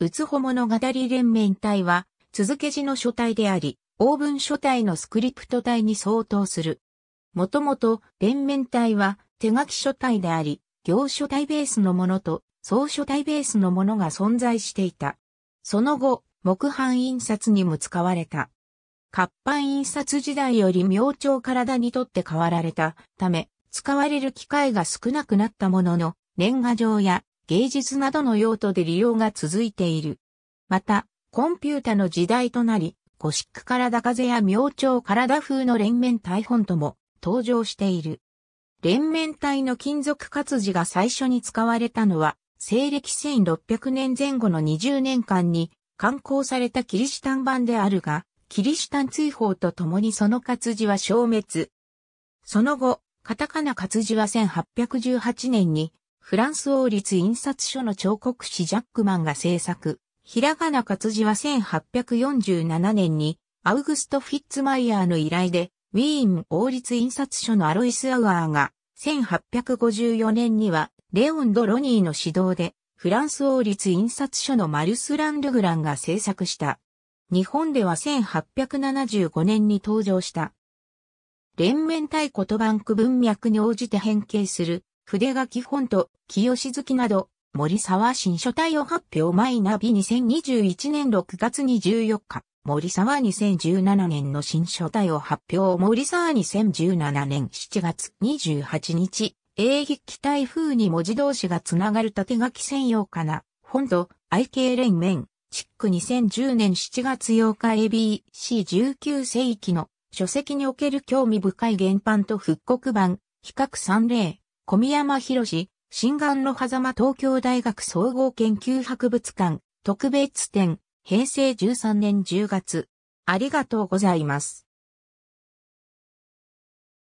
うつほ物語連綿体は、続け字の書体であり、オーブン書体のスクリプト体に相当する。もともと、連綿体は手書き書体であり、行書体ベースのものと総書体ベースのものが存在していた。その後、木版印刷にも使われた。活版印刷時代より明朝体にとって変わられたため、使われる機会が少なくなったものの、年賀状や芸術などの用途で利用が続いている。また、コンピュータの時代となり、ゴシック体風や明朝体風の連綿体本とも登場している。連綿体の金属活字が最初に使われたのは、西暦1600年前後の20年間に刊行されたキリシタン版であるが、キリシタン追放とともにその活字は消滅。その後、カタカナ活字は1818年にフランス王立印刷所の彫刻師ジャックマンが制作。ひらがな活字は1847年にアウグスト・フィッツマイヤーの依頼でウィーン王立印刷所のアロイス・アワーが1854年にはレオン・ド・ロニーの指導でフランス王立印刷所のマルス・ラン・ルグランが制作した。日本では1875年に登場した。連綿体言バンク文脈に応じて変形する筆書きフォント、清月など、森沢新書体を発表マイナビ2021年6月24日、森沢2017年の新書体を発表森沢2017年7月28日、英撃台風に文字同士がつながる縦書き専用かな、フォント、IK 連綿、チック2010年7月8日 ABC19 世紀の書籍における興味深い原版と復刻版、比較30、小宮山博士、新眼の狭間東京大学総合研究博物館特別展、平成13年10月。ありがとうございます。